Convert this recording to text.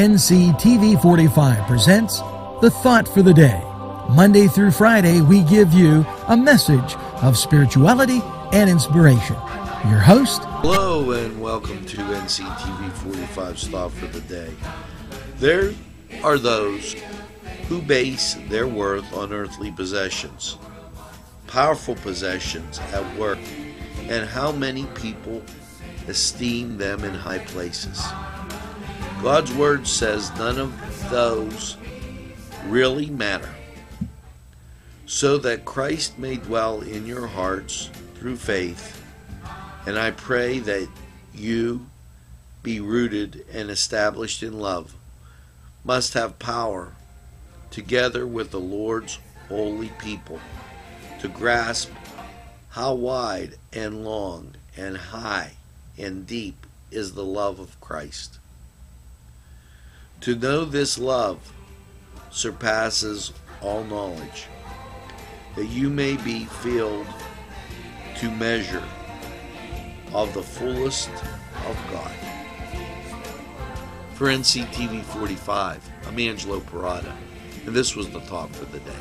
NCTV 45 presents The Thought for the Day. Monday through Friday, we give you a message of spirituality and inspiration. Your host, Hello and welcome to NCTV 45's Thought for the Day. There are those who base their worth on earthly possessions, powerful possessions at work, and how many people esteem them in high places. God's Word says none of those really matter, so that Christ may dwell in your hearts through faith. And I pray that you be rooted and established in love, must have power, together with the Lord's holy people, to grasp how wide and long and high and deep is the love of Christ. To know this love surpasses all knowledge, that you may be filled to measure of the fullest of God. For NCTV 45, I'm Angelo Perrotta, and this was the talk for the day.